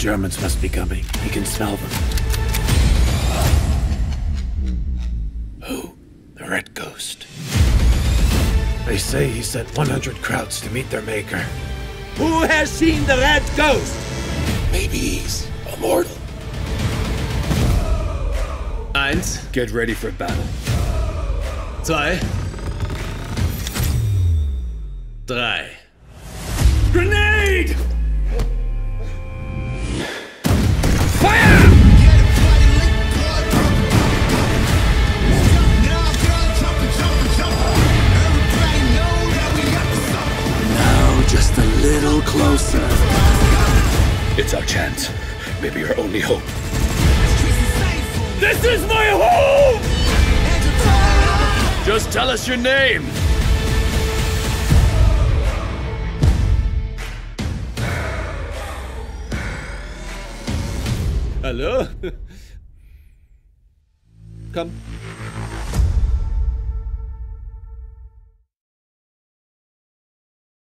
Germans must be coming. He can smell them. Who? The Red Ghost. They say he sent 100 krauts to meet their maker. Who has seen the Red Ghost? Maybe he's immortal. Eins, get ready for battle. Zwei, drei. Grenade! Little closer. It's our chance. Maybe our only hope. This is my home! Just tell us your name. Hallo? Komm,